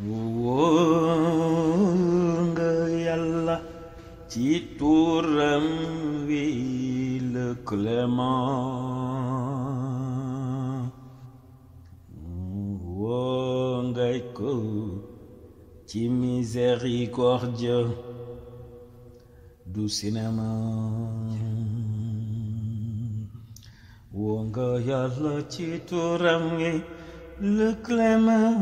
woo nga yàlla ci turam wi le clément woo ngay ko ci du cinéma woo nga yàlla ci le clément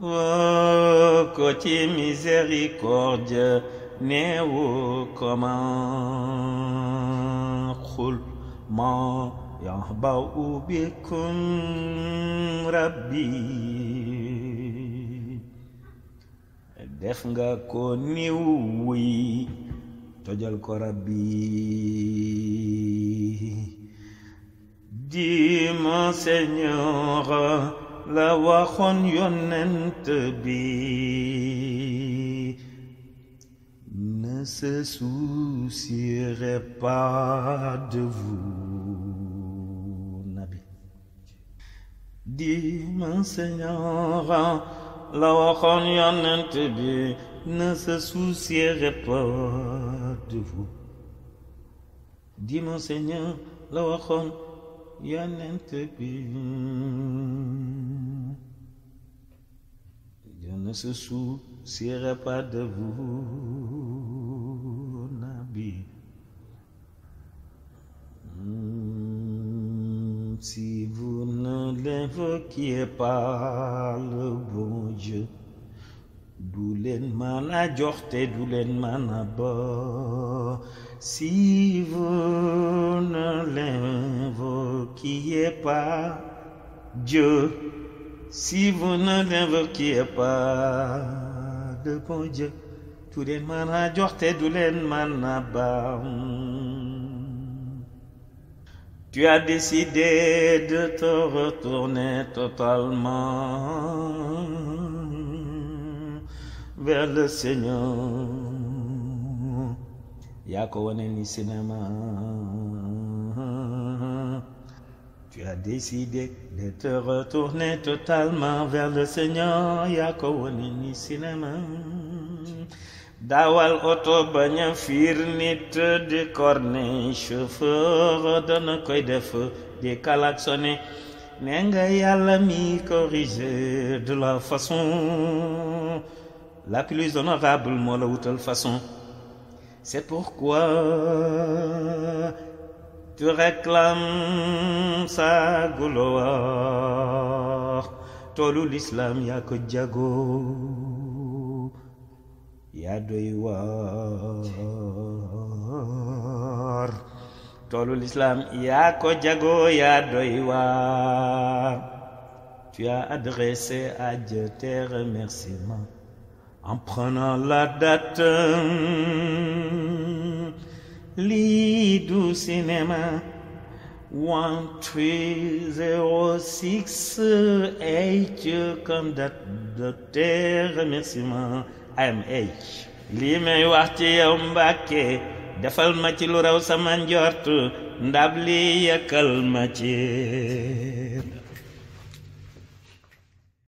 ko ci miséricorde neewu comment xul ma rabbi. Def nga ko niw wuy tojal rabbi. Di mon Seigneur la waxoon yonent ne se soucierait pas de vous Nabi. Mon Seigneur la waxoon yonent ne se soucierait pas de vous. Di mon Seigneur la waxoon yonent bi ne se soucierait pas de vous Nabi. Si vous ne l'invoquiez pas le bon Dieu du leen mën a jox te a si vous ne l'invoquiez pas Dieu si vous ne l'invoquiez pas le bon Dieu du leen mën a jox te du leen mën a ba tu as décidé de te retourner totalement vers le Seigneur. Yaa ko wane ni cinéma tu as décidé de te retourner totalement vers le Seigneur yaa ko wane ni cinéma dawal oto bañ a fiir nit di corne chauffeur dana koy def di klaxonner ne nga mi corriger de la façon la plus honorable moo la façon. C'est pourquoi tu réclames sa gloire toolu l'islam yaa ko jago yaa doy waar toolu l'islam yaa tu as adressé à Dieu tes remerciements en prenant la date zero six eight comme date de tes remerciements IMH lii may wax ci yow Mbàkke defal ma ci lu raw sama njort ndab li yëkkal ma ci